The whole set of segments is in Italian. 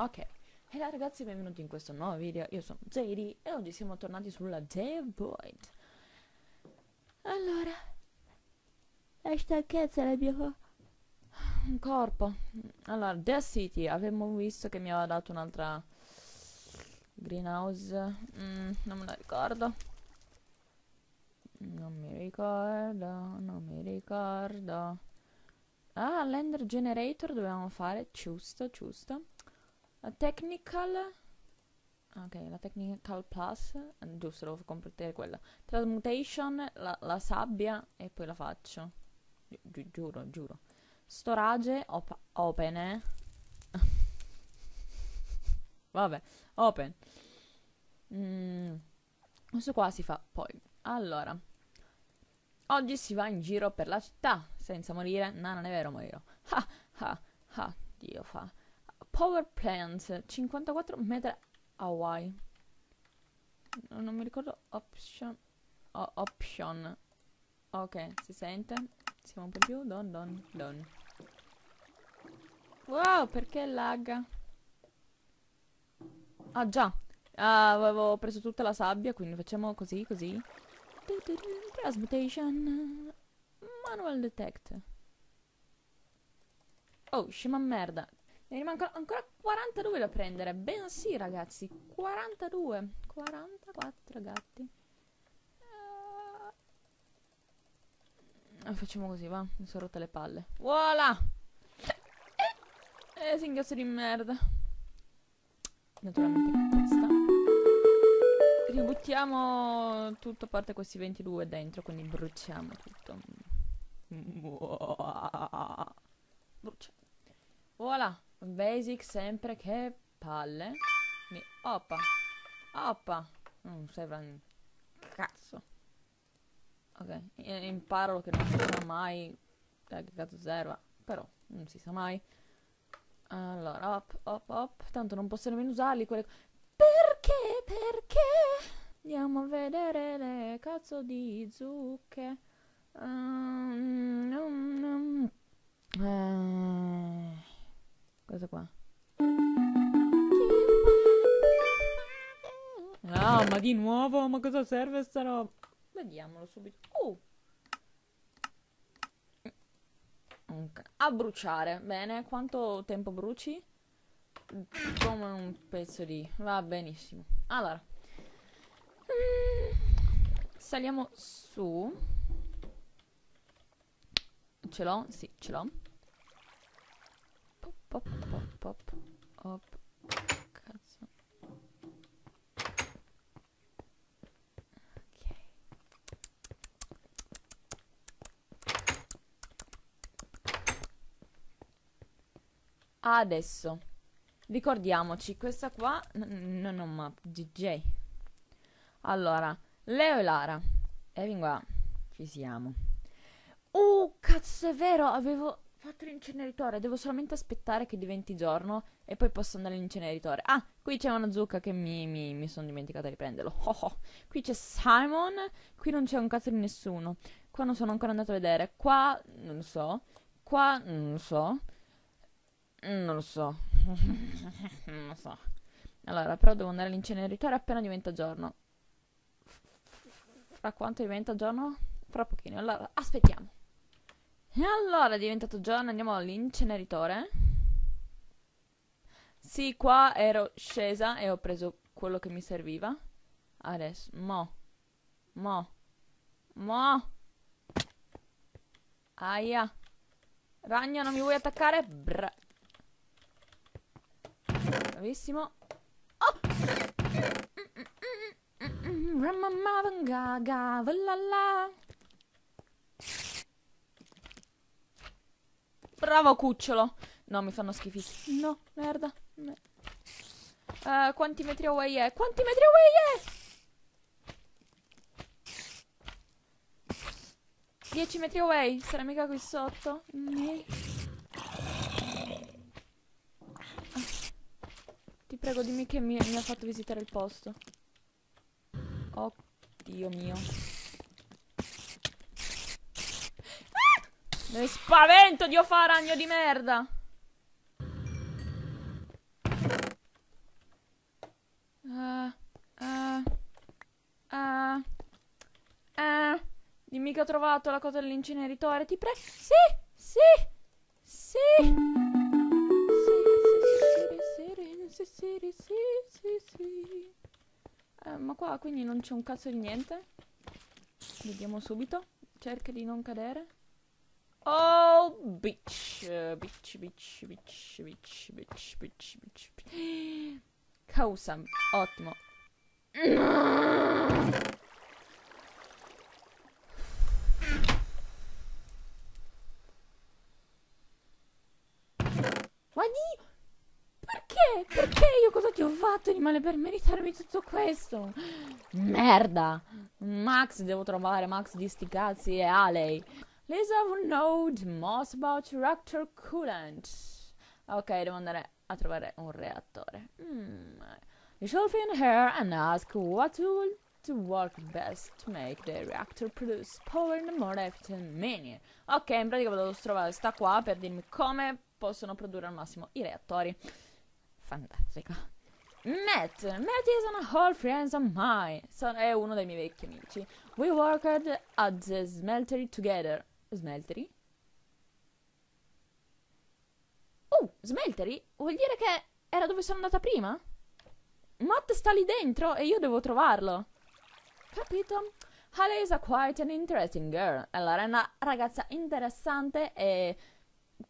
Ok, là ragazzi benvenuti in questo nuovo video, io sono JD e oggi siamo tornati sulla Day Void. Allora, stanchezza la mia un corpo. Allora, The City, avevo visto che mi aveva dato un'altra greenhouse, mm, non me la ricordo. Non mi ricordo, non mi ricordo. Ah, l'ender generator dovevamo fare, giusto, giusto. La technical... Ok, la technical plus, giusto, devo completare quella. Transmutation, la, la sabbia e poi la faccio. Gi giuro, giuro. Storage, op open, eh. Vabbè, open. Mm. Questo qua si fa poi. Allora. Oggi si va in giro per la città senza morire. No, non è vero, morirò. Ha, ha, ha. Dio fa. Power plant, 54 metri Hawaii. Non, mi ricordo option. Oh, option. Ok, si sente? Siamo un po' più. Don, don, don. Wow, perché lagga? Ah, già. Ah, avevo preso tutta la sabbia, quindi facciamo così, così. Transmutation. Manual detect. Oh, scema merda. Ne rimangono ancora 42 da prendere. Bensì, ragazzi. 42. 44 gatti. Uh, facciamo così, va. Mi sono rotte le palle. Voilà! Eh, singhiozzo di merda. Naturalmente questa. Ributtiamo tutto a parte questi 22 dentro, quindi bruciamo tutto. Brucia. Voilà. Basic sempre, che palle. Quindi, oppa. Oppa. Non serve un cazzo. Ok, imparo che non si sa mai. Che cazzo serva. Però, non si sa mai. Allora, op, op, op. Tanto non posso nemmeno usarli quelle... Perché? Perché? Andiamo a vedere le cazzo di zucche. Um, um, um. Uh, cosa qua? Ah, ma di nuovo? Ma cosa serve sta roba? Vediamolo subito. Uh. Okay. A bruciare. Bene, quanto tempo bruci? Come un pezzo di... Va benissimo. Allora. Mm. Saliamo su. Ce l'ho? Sì, ce l'ho. Pop, pop, pop, pop. Op. Cazzo. Ok. Adesso. Ricordiamoci, questa qua... No, no, ma DJ. Allora, Leo e Lara. E qua. Ci siamo. Uh, cazzo, è vero, avevo fatto l'inceneritore. Devo solamente aspettare che diventi giorno e poi posso andare all'inceneritore. Ah, qui c'è una zucca che mi, mi, mi sono dimenticata di prenderlo. Oh, oh. Qui c'è Simon. Qui non c'è un cazzo di nessuno. Qua non sono ancora andato a vedere. Qua, non so. Qua, non so. Non lo so. non lo so. Allora, però devo andare all'inceneritore appena diventa giorno. Fra quanto diventa giorno? Fra pochino. Allora, aspettiamo. E allora è diventato giorno, andiamo all'inceneritore. Sì, qua ero scesa e ho preso quello che mi serviva. Adesso, mo. Mo. Mo. Aia. Ragno, non mi vuoi attaccare? Bra. Bravissimo. Oh! Ramamma gaga, la Bravo cucciolo. No, mi fanno schifissimo. No, merda. Uh, quanti metri away è? Quanti metri away è? 10 metri away. Sarà mica qui sotto. Mm. Ti prego, dimmi che mi, mi ha fatto visitare il posto. Oh, Dio mio. Mi spavento, dio fa ragno di merda. Uh, uh, uh, uh. Dimmi che ho trovato la cosa dell'inceneritore, ti prego. Sì, sì, sì. Sì, sì, sì, sì, sì, sì, sì. Sì! Sì! Sì! Eh, ma qua quindi non c'è un cazzo di niente. Vediamo subito. Cerca di non cadere. Oh, bitch, bitch, bitch, bitch, bitch, bitch, bitch, bitch. Causa, ottimo. Ma di... Perché? Perché io cosa ti ho fatto animale per meritarmi tutto questo? Merda! Max devo trovare, Max di sti cazzi e Aley. Lisa the most about reactor coolant. Ok, devo andare a trovare un reattore. Mm. You should find her and ask what will to work best to make the reactor produce power in a more efficient manner. Ok, in pratica devo trovare sta qua per dirmi come possono produrre al massimo i reattori. Fantastico. Matt, Matt is an old friend of mine. Son è uno dei miei vecchi amici. We worked at the smeltery together. Smeltery? Oh, smeltery? Vuol dire che era dove sono andata prima? Matt sta lì dentro e io devo trovarlo. Capito? Halle is a quite an interesting girl. Allora, è una ragazza interessante e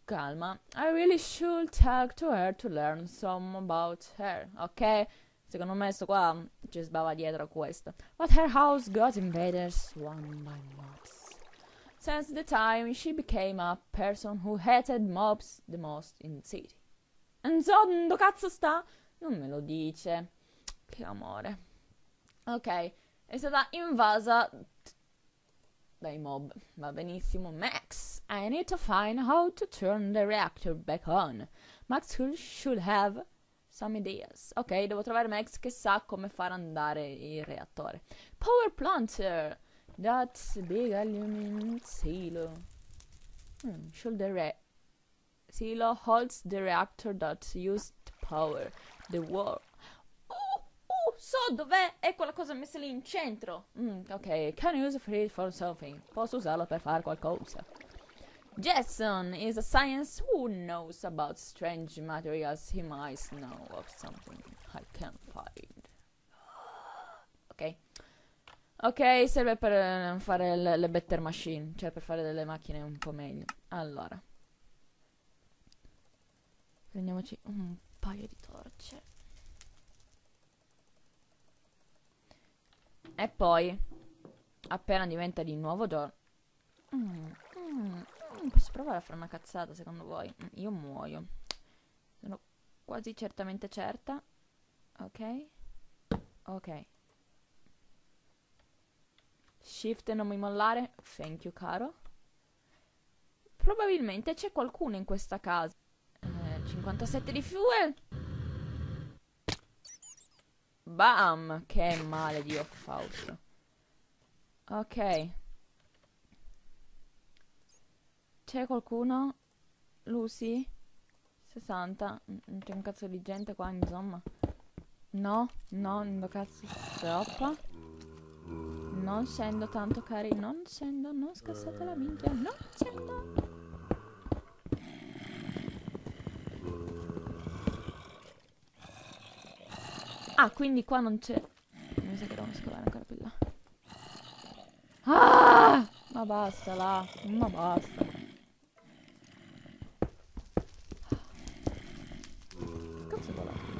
calma. I really should talk to her to learn some about her, ok? Secondo me sto qua ci sbava dietro a questo. But her house got invaded one by mobs. Since the time she became a person who hated mobs the most in the city. And so, dove cazzo sta? Non me lo dice. Che amore. Ok, è stata invasa dai mob. Va benissimo. Max, I need to find how to turn the reactor back on. Max should have some ideas. Ok, devo trovare Max che sa come far andare il reattore. Power planter. That's big aluminum silo. Hmm, should the re silo holds the reactor that used power the war so dov'è? Ecco la cosa messa lì in centro. Mm, ok, can use it for something. Posso usarlo per fare qualcosa. Jason is a science who knows about strange materials. He might know of something I can't find. Ok. Ok, serve per eh, fare le, le better machine, cioè per fare delle macchine un po' meglio. Allora. Prendiamoci un paio di torce. E poi, appena diventa di nuovo giorno... Mm, mm, mm, posso provare a fare una cazzata, secondo voi? Mm, io muoio. Sono quasi certamente certa. Ok. Ok. Shift non mi mollare. Thank you, caro. Probabilmente c'è qualcuno in questa casa. Eh, 57 di fuel. Bam! Che male, Dio Fausto. Ok. C'è qualcuno? Lucy? 60? Non c'è un cazzo di gente qua, insomma. No, no, non cazzo troppa. Non scendo tanto, cari. Non scendo, non scassate la minchia. Non scendo. Ah, quindi qua non c'è... Mi sa che devo scavare ancora più là. Ah! Ma basta là, ma basta. Cazzo va là?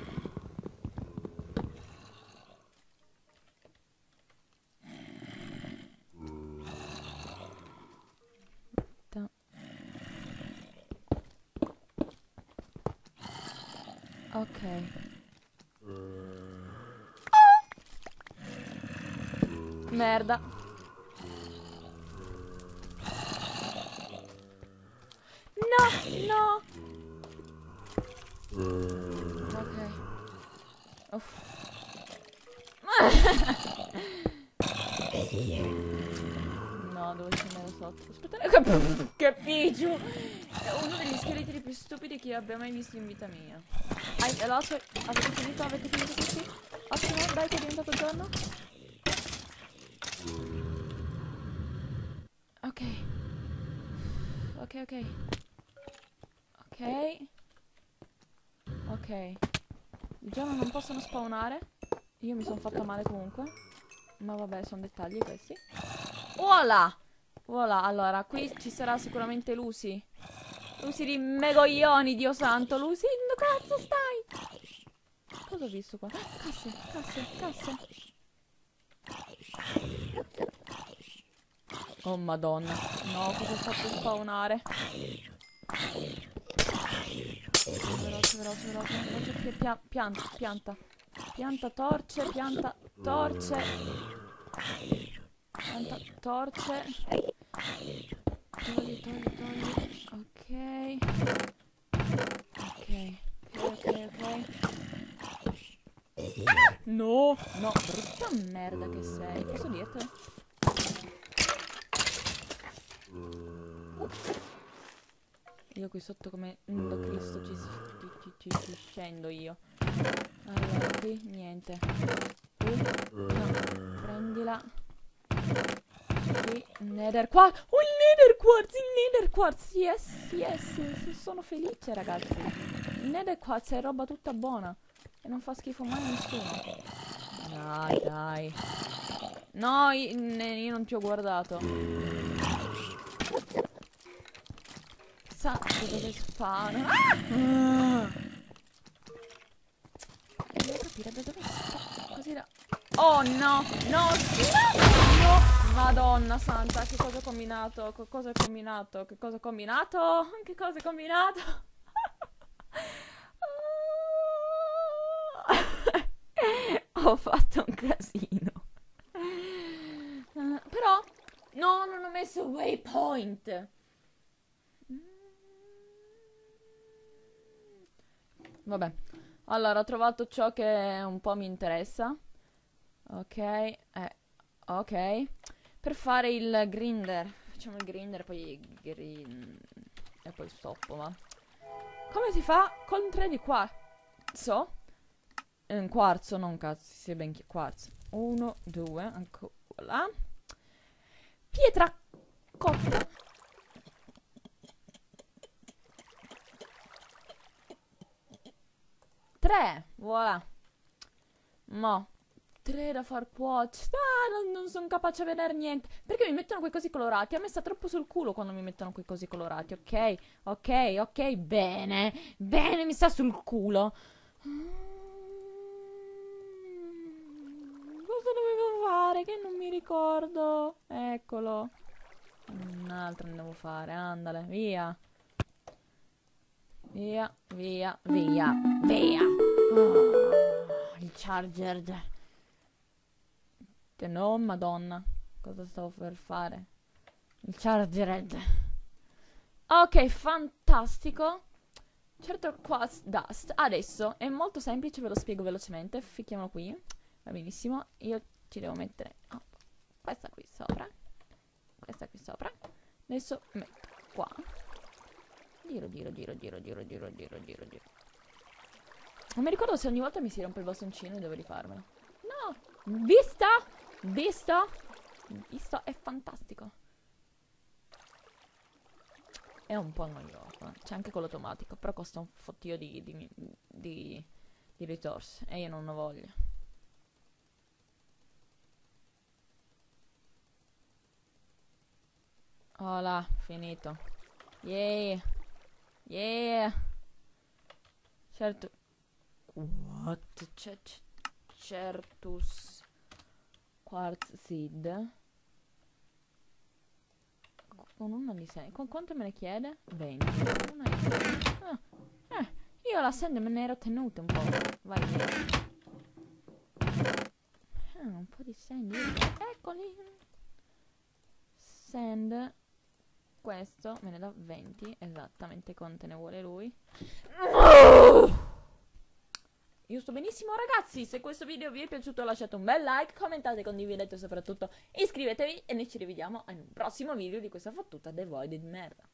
Ok. Merda. No, no. Ok. Uff. no, devo scendere sotto. Aspetta, che. Uno degli scheletri più stupidi che abbia mai visto in vita mia. Hai, avete finito? Avete finito tutti? Ottimo, dai che è diventato giorno. ok, ok. Ok. Ok. Di giorno non possono spawnare. Io mi sono fatta male comunque. Ma vabbè, sono dettagli questi. Voilà! Voilà, allora, qui ci sarà sicuramente Lucy. Lucy di megoglioni, Dio santo. Lucy, dove cazzo stai? Cosa ho visto qua? Casse, casse, casse. Oh madonna. No, cosa ho fatto spawnare? Veloce, veloce, veloce, veloce. Pia pianta, pianta. Pianta torce, pianta torce. Pianta torce. Togli, togli, togli. Ok. Ok, ok! No, no, brutta merda che sei. Posso dirtelo? Io qui sotto come Indo Cristo ci, ci, ci, ci, scendo io. Allora, qui niente. Qui, no, prendila. Qui, nether quartz. Oh, il nether quartz, il nether quartz. Yes, yes, sono felice ragazzi. Il nether quartz è roba tutta buona. E non fa schifo mai nessuno. Dai, dai. No, io non ti ho guardato. Santo dove sparo. Ah! Devo capire da dove sta. Così da. Oh no! No! No! No! Madonna santa, che cosa ho combinato? Che cosa ho combinato? Che cosa ho combinato? Che cosa ho combinato? ho fatto un casino. Uh, però, no, non ho messo waypoint. Vabbè. Allora, ho trovato ciò che un po' mi interessa. Ok. Eh, ok. Per fare il grinder. Facciamo il grinder, poi green... E poi stoppo, va. Come si fa? Con 3 di quarzo? Un quarzo, non cazzo, si è ben quarzo. Uno, due, ancora. Pietra cotta. 3, voilà. Mo. 3 da far cuocere. Ah, non, non sono capace a vedere niente. Perché mi mettono quei cosi colorati? A me sta troppo sul culo quando mi mettono quei cosi colorati, ok? Ok, ok, bene. Bene, mi sta sul culo. Mm, cosa dovevo fare? Che non mi ricordo. Eccolo. Un altro ne devo fare, andale, via. Via, via, via, via. Oh, il charger. Che no, madonna. Cosa stavo per fare? Il charger. Ok, fantastico. Certo qua dust. Adesso è molto semplice, ve lo spiego velocemente. Ficchiamolo qui. Va benissimo. Io ci devo mettere oh, questa qui sopra. Questa qui sopra. Adesso metto qua. Giro, giro, giro, giro, giro, giro, giro, giro, giro. Non mi ricordo se ogni volta mi si rompe il bastoncino e devo rifarmelo. No! Vista? Visto? Visto? È fantastico. È un po' noioso. Eh. C'è anche quello automatico, però costa un fottio di, di, di, di risorse. E io non ne voglio. Oh là, finito. Yeah. Yeah. Certo. What? C'è Certus Quartz Seed. Con una di 6. Con quanto me ne chiede? 20. Una di 6. Ah. Eh, io la send me ne ero tenuta un po'. Vai. Ah, un po' di send. Eccoli. Send questo me ne dà 20, esattamente quante ne vuole lui. Io sto benissimo ragazzi, se questo video vi è piaciuto lasciate un bel like, commentate, condividete e soprattutto iscrivetevi e noi ci rivediamo in un prossimo video di questa fottuta The Void di merda.